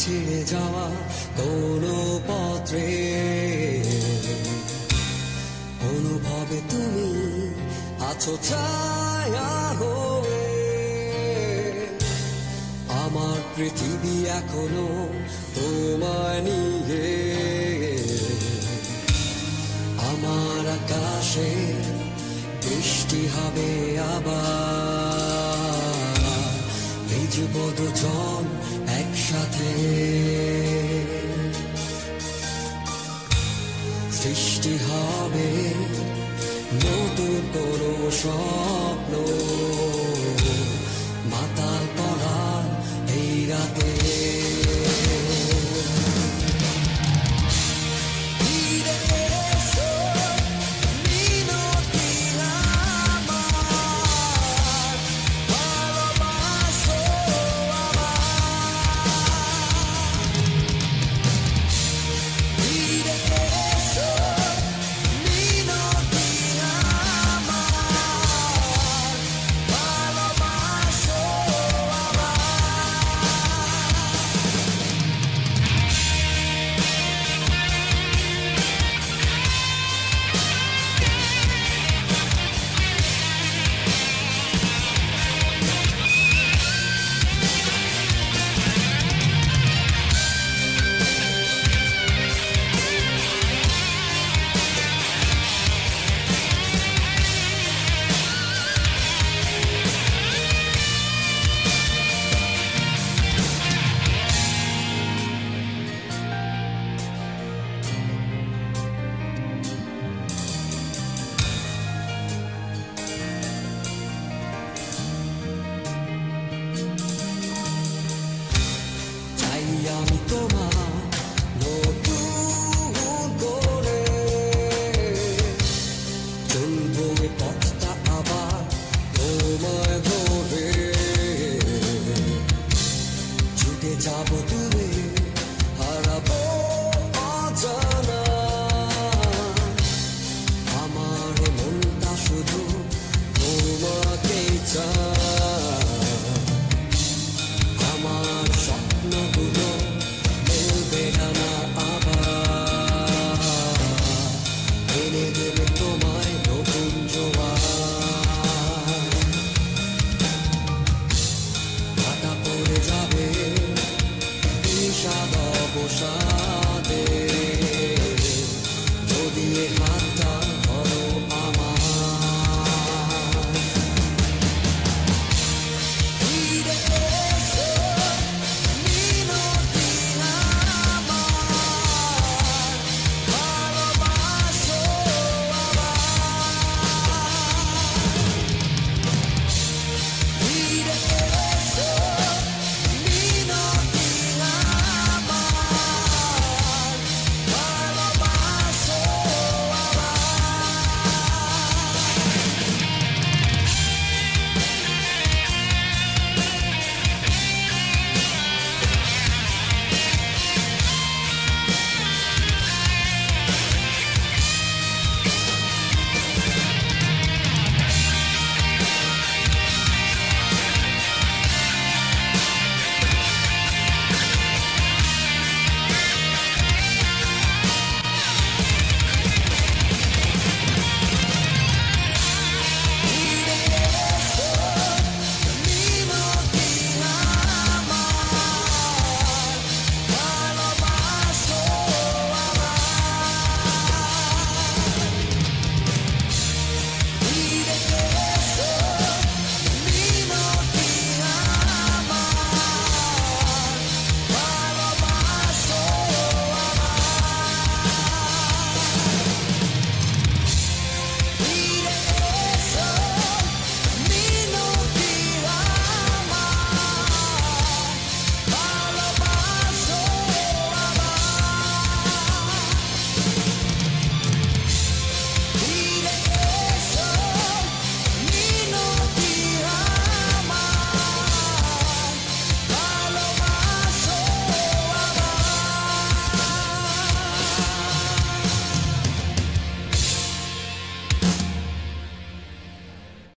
ছেড়ে যাওয়া কোনো পত্রে অনুভবে তুমি আছো ছায়া হয়ে। আমার পৃথিবী এখনও তোমায় নিয়ে। আমার আকাশে বৃষ্টি হবে আবার। ভিজব দুজন একসাথে সৃষ্টি হবে নতুন কোনো স্বপ্ন tomar. Alejandro.